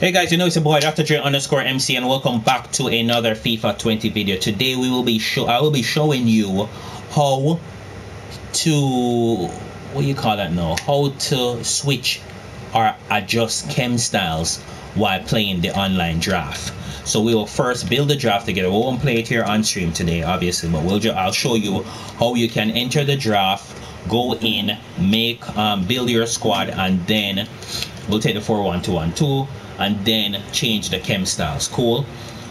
Hey guys, you know it's your boy Dr. Dre underscore MC and welcome back to another FIFA 20 video. Today we will be show I will be showing you how to what do you call that now? How to switch or adjust chem styles while playing the online draft. So we will first build the draft together. We won't play it here on stream today, obviously, but we'll I'll show you how you can enter the draft, go in, make um, build your squad, and then we'll take the 4-1-2-1-2 and then change the chem styles. Cool.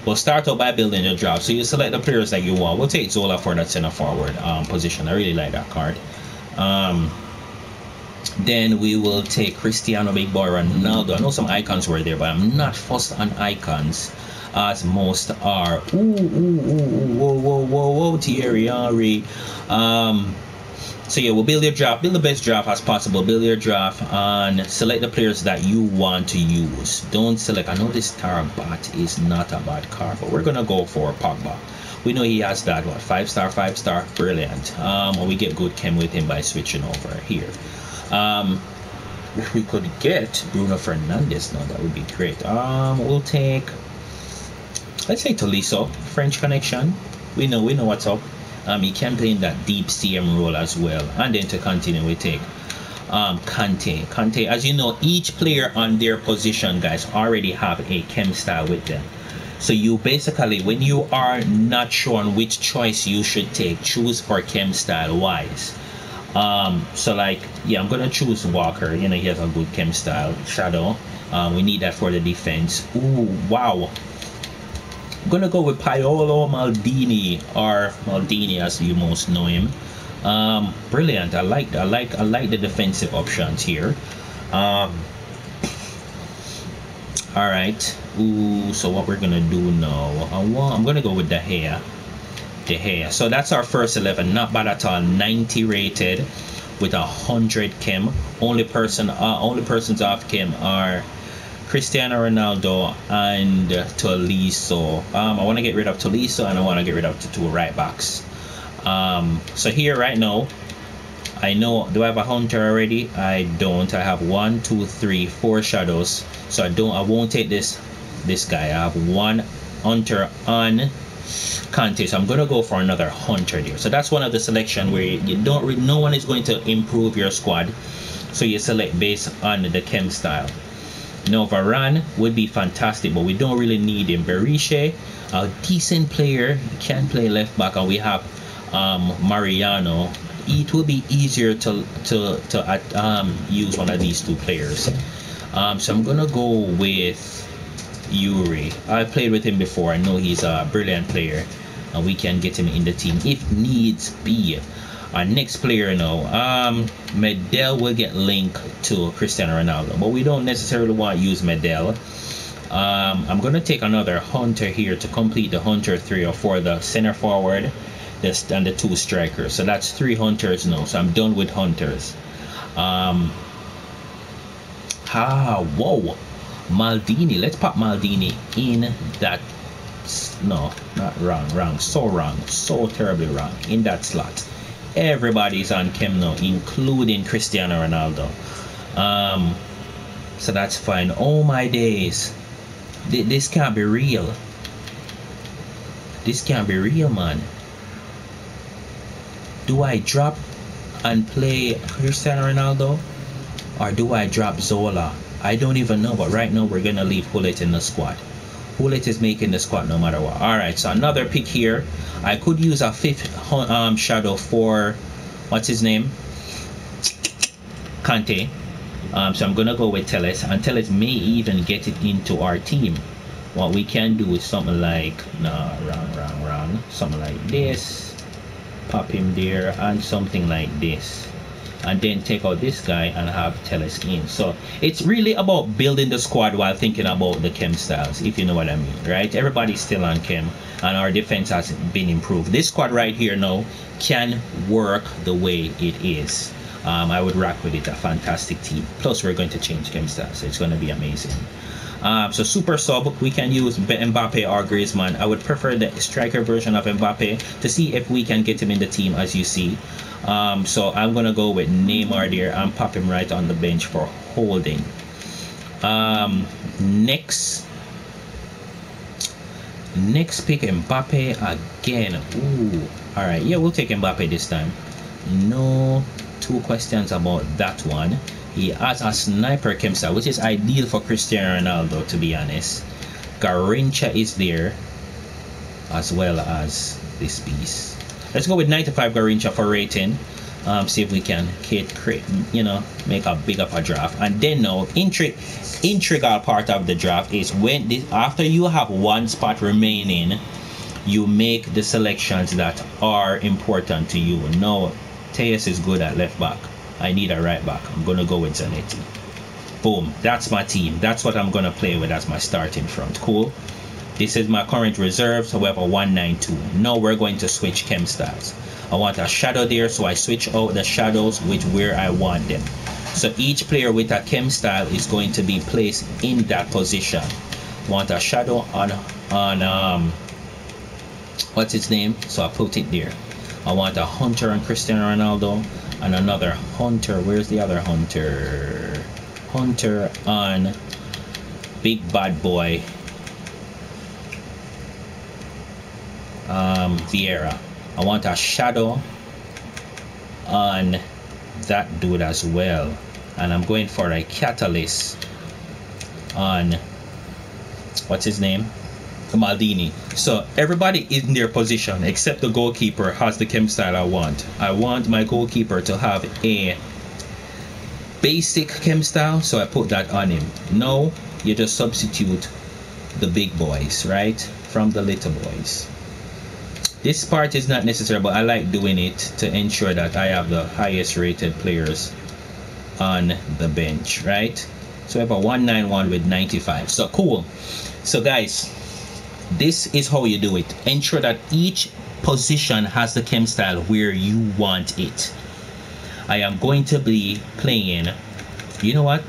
We'll start out by building your draft. So you select the players that you want. We'll take Zola for that center forward um, position. I really like that card. Um, then we will take Cristiano Big Boy Ronaldo. I know some icons were there, but I'm not fussed on icons as most are. Ooh, ooh, ooh, ooh, whoa, whoa, whoa, whoa, Thierry Henry. Um, so yeah, we'll build your draft, build the best draft as possible, build your draft and select the players that you want to use. Don't select, I know this Tarabat is not a bad card, but we're gonna go for Pogba. We know he has that, what, five star, five star, brilliant. Um, we get good chem with him by switching over here. Um, if we could get Bruno Fernandes now, that would be great. Um, we'll take, let's say Tolisso, French connection. We know, we know what's up. Um, he can play in that deep CM role as well. And then to continue, we take um, Kante. Kante, as you know, each player on their position, guys, already have a chem style with them. So you basically, when you are not sure on which choice you should take, choose for chem style wise. Um, so like, yeah, I'm gonna choose Walker. You know, he has a good chem style. Shadow, um, we need that for the defense. Ooh, wow. Gonna go with Paolo Maldini or Maldini as you most know him. Um, brilliant. I like I like I like the defensive options here. Um, all right. Ooh, so what we're gonna do now? I want, I'm gonna go with the hair. The hair. So that's our first 11. Not bad at all. 90 rated with a hundred chem. Only person, uh, only persons off chem are Cristiano Ronaldo and Tolisso. Um, I want to get rid of Tolisso and I want to get rid of the two right backs. Um, so here right now, I know, do I have a hunter already? I don't. I have one, two, three, four shadows. So I don't, I won't take this, this guy. I have one hunter on Kante. So I'm going to go for another hunter there. So that's one of the selection where you don't, no one is going to improve your squad. So you select based on the chem style. Now Varane would be fantastic, but we don't really need him. Berisha, a decent player, can play left back, and we have um, Mariano. It will be easier to to to um, use one of these two players. Um, so I'm gonna go with Yuri. I played with him before. I know he's a brilliant player, and we can get him in the team if needs be. Our next player now, um, Medel will get linked to Cristiano Ronaldo, but we don't necessarily want to use Medel. Um, I'm going to take another Hunter here to complete the Hunter 3 or 4, the center forward this, and the two strikers. So that's three Hunters now. So I'm done with Hunters. Um, ah, whoa. Maldini. Let's pop Maldini in that. No, not wrong, wrong. So wrong. So terribly wrong. In that slot everybody's on chem now, including Cristiano Ronaldo. Um, so that's fine. Oh my days. this can't be real. This can't be real, man. Do I drop and play Cristiano Ronaldo? Or do I drop Zola? I don't even know, but right now we're gonna leave Gullit in the squad. Gullit is making the squad no matter what. Alright, so another pick here. I could use a fifth um, shadow for, what's his name? Kante. Um, so I'm going to go with Telles. And Telles may even get it into our team. What we can do is something like, nah, wrong, wrong, wrong. Something like this. Pop him there and something like this and then take out this guy and have Telles in. So it's really about building the squad while thinking about the chem styles, if you know what I mean, right? Everybody's still on chem and our defense has been improved. This squad right here now can work the way it is. Um, I would rock with it, a fantastic team. Plus, we're going to change chem styles, so it's going to be amazing. Um, so super sub, we can use Mbappe or Griezmann. I would prefer the striker version of Mbappe to see if we can get him in the team as you see. Um, so I'm gonna go with Neymar there and pop him right on the bench for holding. Um, Next, next pick Mbappe again. Ooh, all right. Yeah, we'll take Mbappe this time. No two questions about that one. He has a sniper Kemstar, which is ideal for Cristiano Ronaldo, to be honest. Garrincha is there, as well as this piece. Let's go with 95 Garrincha for rating um, see if we can create, you know, make a big up a draft. And then now, intri- integral part of the draft is when this, after you have one spot remaining, you make the selections that are important to you. Now, Telles is good at left back. I need a right back. I'm gonna go with Zanetti. Boom. That's my team. That's what I'm gonna play with as my starting front. Cool. This is my current reserves, however, 192. Now we're going to switch chem styles. I want a shadow there, so I switch out the shadows with where I want them. So each player with a chem style is going to be placed in that position. Want a shadow on on um what's his name? So I put it there. I want a hunter on Cristiano Ronaldo and another hunter. Where's the other hunter? Hunter on big bad boy um, Vieira. I want a shadow on that dude as well. And I'm going for a catalyst on what's his name? Maldini. So everybody in their position except the goalkeeper has the chem style I want. I want my goalkeeper to have a basic chem style so I put that on him. No you just substitute the big boys right? From the little boys this part is not necessary, but I like doing it to ensure that I have the highest rated players on the bench, right? So I have a 191 with 95. So cool. So guys, this is how you do it. Ensure that each position has the chem style where you want it. I am going to be playing, you know what?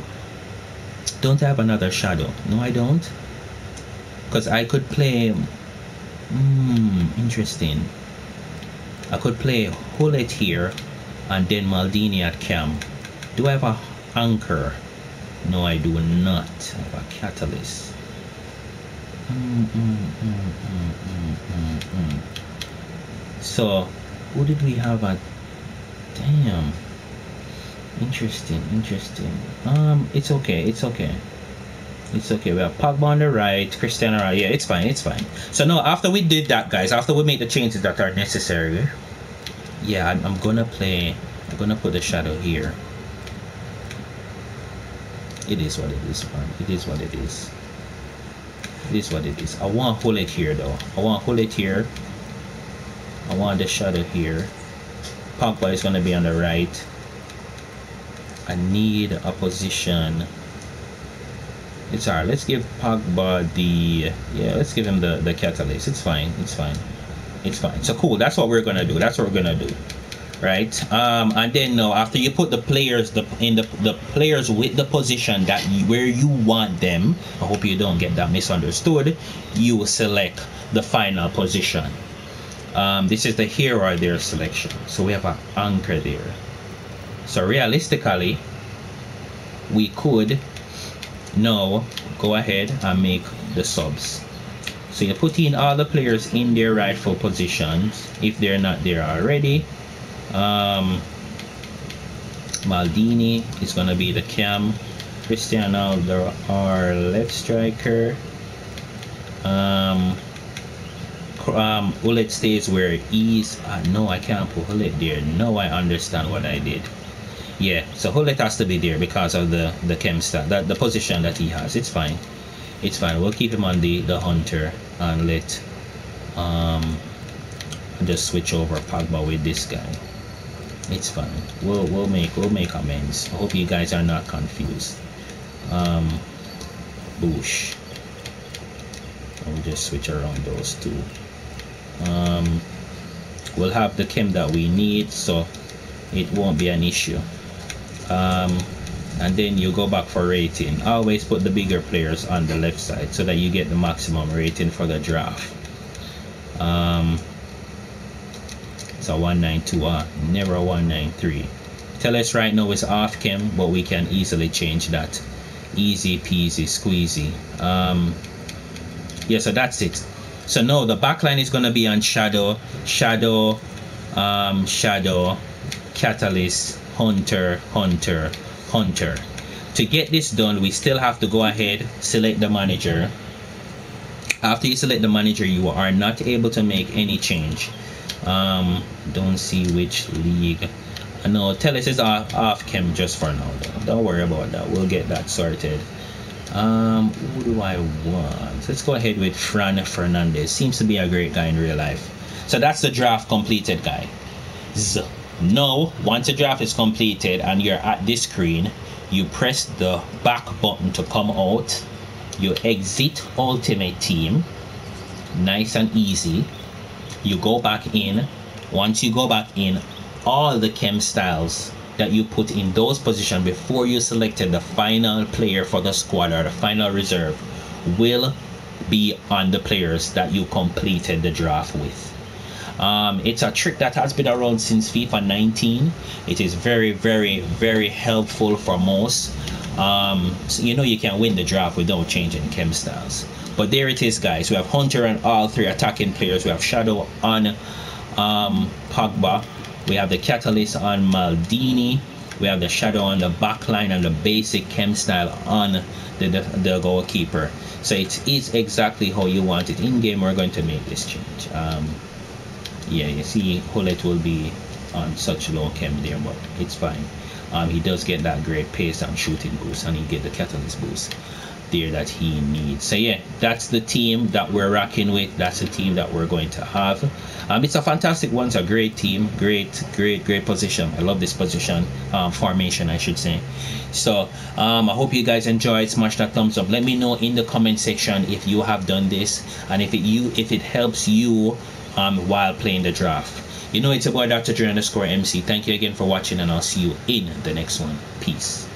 Don't I have another shadow? No, I don't. Because I could play Hmm, interesting. I could play Gullit here and then Maldini at cam. Do I have a anchor? No, I do not. I have a catalyst. Mm, mm, mm, so, who did we have at? Damn. Interesting, interesting. Um, it's okay, it's okay. It's okay. We have Pogba on the right, Cristiano. Yeah, it's fine. It's fine. So now, after we did that, guys, after we made the changes that are necessary, yeah, I'm, I'm gonna play. I'm gonna put the shadow here. It is what it is, man. It is what it is. It is what it is. I want to hold it here, though. I want to hold it here. I want the shadow here. Pogba is gonna be on the right. I need a position it's alright. Let's give Pogba the yeah. Let's give him the the catalyst. It's fine. It's fine. It's fine. So cool. That's what we're gonna do. That's what we're gonna do, right? Um, and then no, after you put the players the in the the players with the position that you, where you want them. I hope you don't get that misunderstood. You will select the final position. Um, this is the here or there selection. So we have an anchor there. So realistically, we could now go ahead and make the subs. So you put in all the players in their rightful positions. If they're not there already um, Maldini is gonna be the cam. Cristiano our left striker. Um, um Gullit stays where he is. Uh, no I can't put Gullit there. No I understand what I did yeah, so Gullit has to be there because of the the chem that the position that he has. It's fine. It's fine. We'll keep him on the the hunter and let um just switch over Pogba with this guy. It's fine. We'll we'll make we'll make amends. I hope you guys are not confused. Um, Bush. We'll just switch around those two. Um, we'll have the chem that we need, so it won't be an issue um, and then you go back for rating. Always put the bigger players on the left side so that you get the maximum rating for the draft. Um, it's a 192 uh, never a 193 Telles right now it's off chem but we can easily change that. Easy peasy squeezy. Um yeah so that's it. So no the backline is going to be on shadow shadow um shadow catalyst hunter hunter hunter. To get this done we still have to go ahead select the manager. After you select the manager you are not able to make any change. Um don't see which league. No Telles is off, off chem just for now don't worry about that. We'll get that sorted. Um who do I want? Let's go ahead with Fran Fernandez. Seems to be a great guy in real life. So that's the draft completed guy. So now once the draft is completed and you're at this screen you press the back button to come out. You exit ultimate team. Nice and easy. You go back in. Once you go back in all the chem styles that you put in those positions before you selected the final player for the squad or the final reserve will be on the players that you completed the draft with um, it's a trick that has been around since FIFA 19. It is very, very, very helpful for most. Um, so you know you can win the draft without changing chem styles. But there it is, guys. We have Hunter and all three attacking players. We have Shadow on um, Pogba. We have the Catalyst on Maldini. We have the Shadow on the back line and the basic chem style on the, the, the goalkeeper. So it is exactly how you want it. In game, we're going to make this change. Um, yeah you see Gullit will be on such low chem there but it's fine. Um, he does get that great pace and shooting boost and he get the catalyst boost there that he needs. So yeah that's the team that we're rocking with. That's the team that we're going to have. Um, it's a fantastic one. It's a great team. Great great great position. I love this position um, formation I should say. So um, I hope you guys enjoyed. Smash that thumbs up. Let me know in the comment section if you have done this and if it you if it helps you um, while playing the draft. You know, it's about Dr. Dre underscore MC. Thank you again for watching, and I'll see you in the next one. Peace.